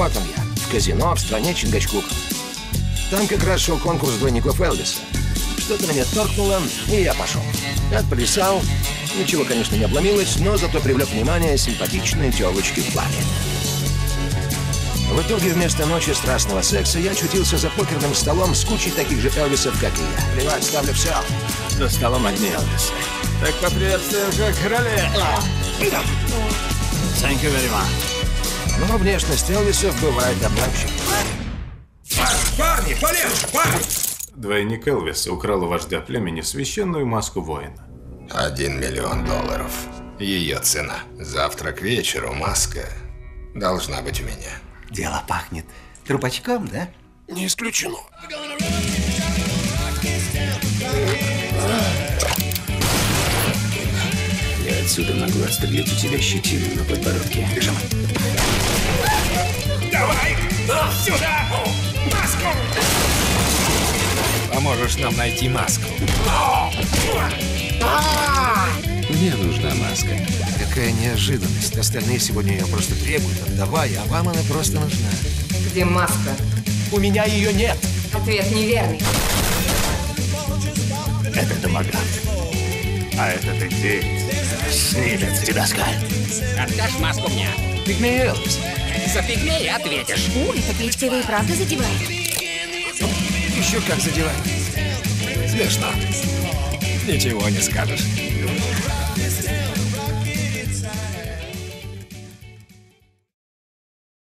Он я, в казино в стране Чингачгук. Там как раз шел конкурс двойников Элвиса. Что-то меня торкнуло, и я пошел. Отплясал. Ничего, конечно, не обломилось, но зато привлек внимание симпатичной телочки в баре. В итоге вместо ночи страстного секса я очутился за покерным столом с кучей таких же Элвисов, как и я. Плевать, ставлю все. За столом одни Элвисы. Так поприветствуем как короле. Thank you very much. Но внешность Элвисов бывает обманщик. Парни, полегче, парни! Двойник Элвиса украл у вождя племени священную маску воина. Один миллион долларов. Ее цена. Завтра к вечеру маска должна быть у меня. Дело пахнет трубачком, да? Не исключено. Я отсюда могу отстрелить у тебя щетину на подбородке. Бежим. Поможешь нам найти маску. Мне нужна маска. Какая неожиданность. Остальные сегодня ее просто требуют. Отдавай, а вам она просто нужна. Где маска? У меня ее нет. Ответ неверный. Это домоган. А этот иди. Снимет тебя скаль. Отдашь маску мне. Пигмей Элвис. За пигмея ответишь. О, эта кличка его и правда задевает еще как задевает. Смешно. Ничего не скажешь.